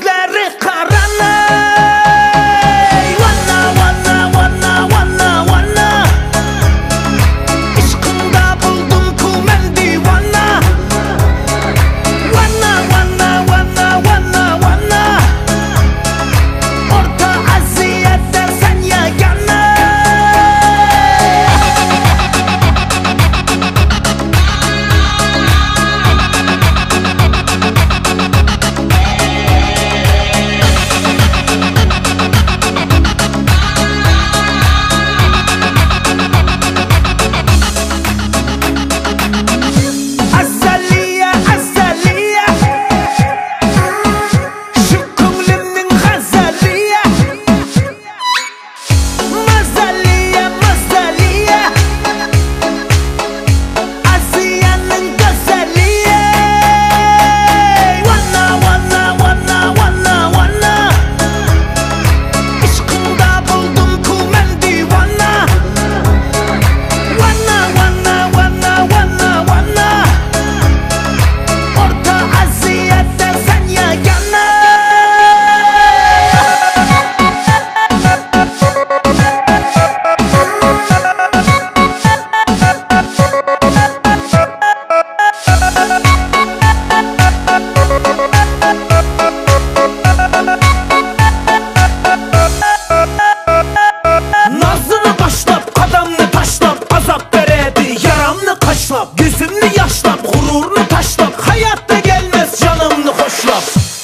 Gözleri karanlık.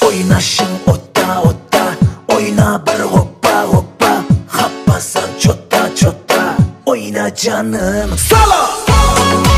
Oynaşın otta otta Oyna bir hoppa hoppa Hoppasan çotta çotta Oyna canım Sala! Sala!